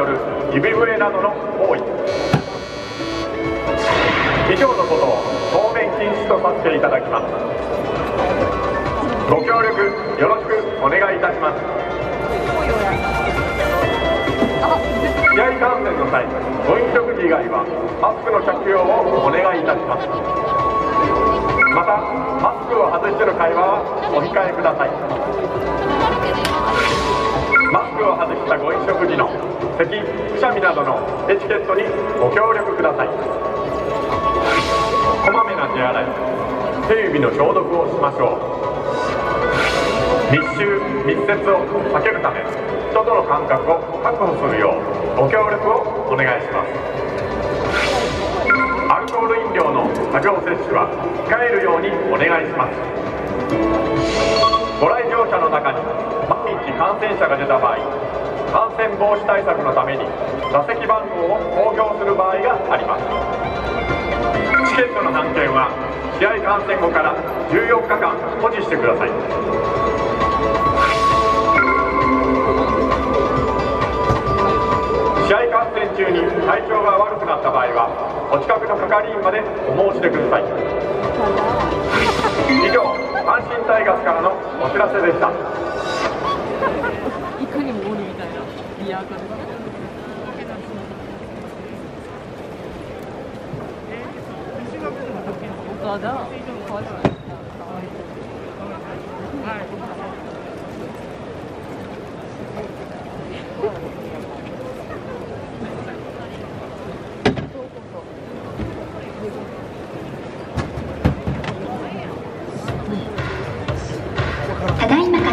よる指笛などの行為。以上のことを当面禁止とさせていただきます。ご協力よろしくお願いいたします。試合観戦の際ご飲食時以外はマスクの着用をお願いいたします。またマスクを外しての会話はお控えください。咳くしゃみなどのエチケットにご協力ください。こまめな手洗い手指の消毒をしましょう。密集密接を避けるため人との間隔を確保するようご協力をお願いします。アルコール飲料の多量摂取は控えるようにお願いします。ご来場者の中に万一感染者が出た場合感染防止対策のために座席番号を公表する場合があります。チケットの半券は試合観戦後から14日間保持してください。試合観戦中に体調が悪くなった場合はお近くの係員までお申し出ください。以上阪神タイガースからのお知らせでしたいかにもおるみたいなリアカー岡田川島ただいま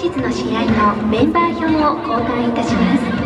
日の試合のメンバー表を交換いたします。